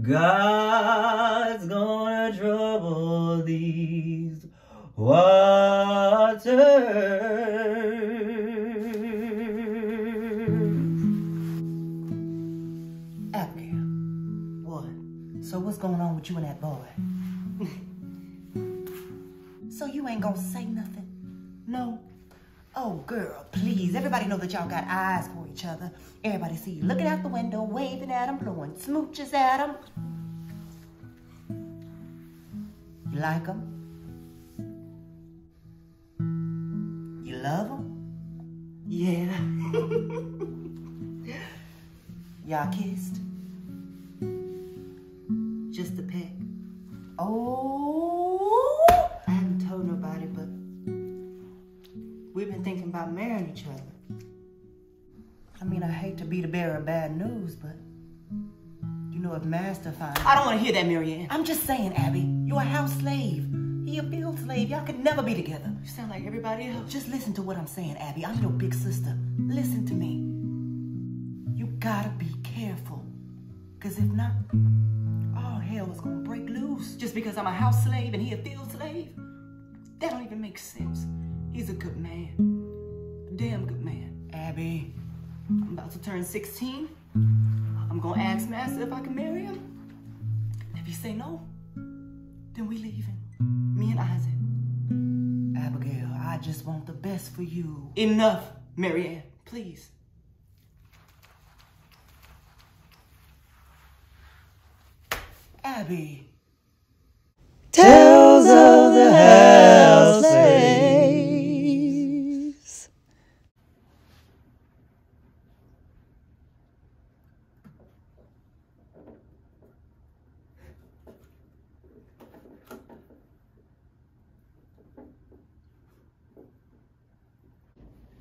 God's gonna trouble these waters. Abigail. What? So what's going on with you and that boy? so you ain't gonna say nothing? No? Oh, girl, please. Everybody know that y'all got eyes for each other. Everybody see you looking out the window, waving at him, blowing smooches at him. You like him? You love him? Yeah. Y'all kissed? Be the bearer of bad news, but you know, if Master finds I don't want to hear that, Marianne. I'm just saying, Abby, you're a house slave. He a field slave. Y'all could never be together. You sound like everybody else. Just listen to what I'm saying, Abby. I'm your big sister. Listen to me. You gotta be careful. Cause if not, all hell is gonna break loose. Just because I'm a house slave and he a field slave? That don't even make sense. He's a good man. A damn good man. Abby, I'm about to turn 16. I'm gonna ask Master if I can marry him. If he say no, then we leaving. Me and Isaac. Abigail, I just want the best for you. Enough, Marianne, please. Abby.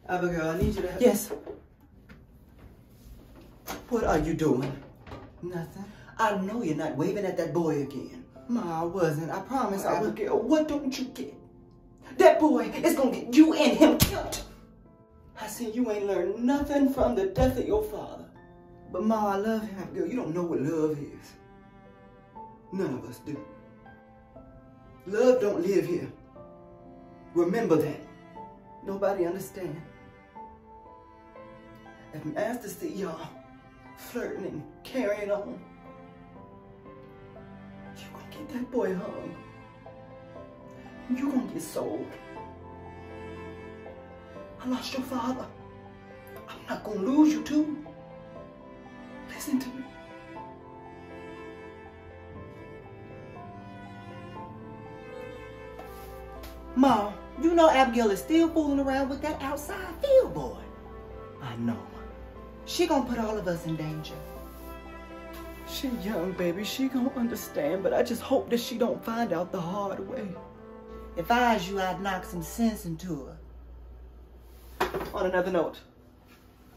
Abigail, I need you to help. Yes. What are you doing? Nothing. I know you're not waving at that boy again. Ma, I wasn't. I promise I was. Abigail, what don't you get? That boy is gonna get you and him killed. I see you ain't learned nothing from the death of your father. But Ma, I love him. Abigail, you don't know what love is. None of us do. Love don't live here. Remember that. Nobody understand. If to see y'all flirting and carrying on, you gonna get that boy hung. You gonna get sold. I lost your father. I'm not gonna lose you too. Listen to me. Ma, you know Abigail is still fooling around with that outside field boy. I know. She gonna put all of us in danger. She young, baby. She gonna understand, but I just hope that she don't find out the hard way. If I was you, I'd knock some sense into her. On another note,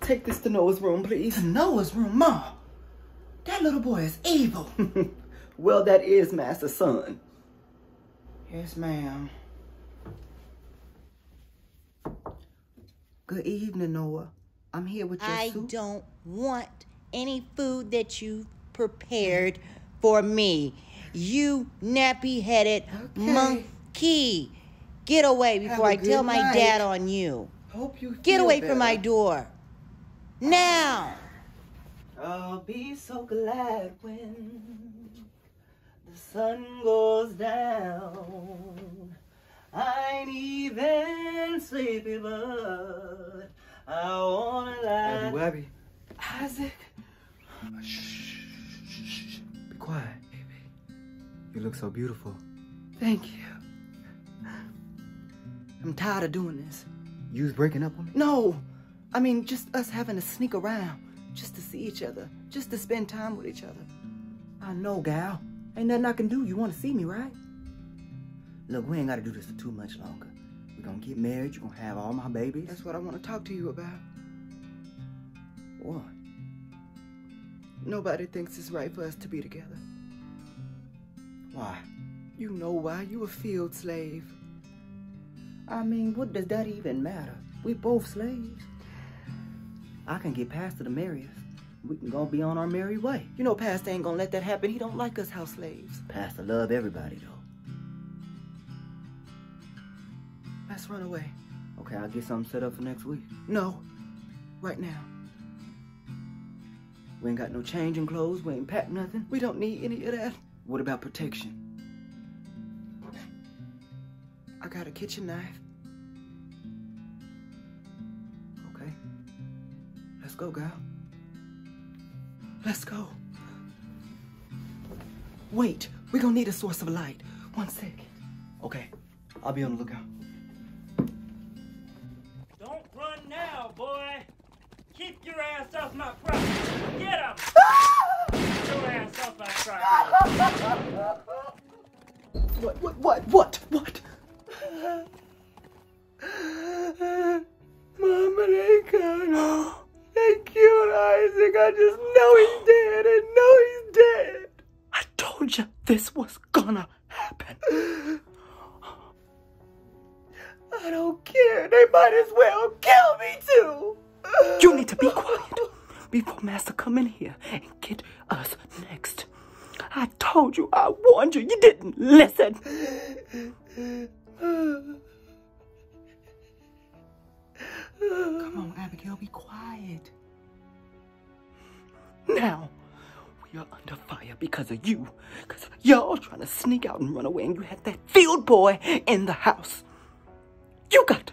take this to Noah's room, please. To Noah's room, Ma. That little boy is evil. well, that is Master's son. yes, ma'am. Good evening, Noah. I'm here with your I soup. don't want any food that you prepared for me. You nappy headed Okay. monkey. Get away before I tell good my dad on you. Hope you Get away better. from my door. Now. I'll be so glad when the sun goes down. I ain't even sleepy, but I wanna lie. Abby Wabby. Isaac. Ah, shh, shh, shh, shh. Be quiet, baby. You look so beautiful. Thank you. I'm tired of doing this. You was breaking up with me? No. I mean, just us having to sneak around, just to see each other, just to spend time with each other. I know, gal. Ain't nothing I can do. You want to see me, right? Look, we ain't got to do this for too much longer. We're gonna get married. You're gonna have all my babies. That's what I want to talk to you about. What? Nobody thinks it's right for us to be together. Why? You know why. You a field slave. I mean, what does that even matter? We both slaves. I can get past to the marry us. we can go be on our merry way. You know Pastor ain't gonna let that happen. He don't like us house slaves. Pastor love everybody, though. Let's run away. Okay, I'll get something set up for next week. No, right now. We ain't got no changing clothes. We ain't packed nothing. We don't need any of that. What about protection? I got a kitchen knife. Okay. Let's go, girl. Let's go. Wait, we're gonna need a source of light. One second. Okay. I'll be on the lookout. Keep your ass off my property. Get him. Ah! Get your ass off my property. What, what, what, what, what? Mama, they got him. They killed Isaac. I just know he's dead. I know he's dead. I told you this was gonna happen. I don't care. They might as well kill me too. You need to be quiet before Master come in here and get us next. I told you, I warned you, you didn't listen. Come on, Abigail, be quiet. Now, we are under fire because of you. Because y'all trying to sneak out and run away and you had that field boy in the house. You got to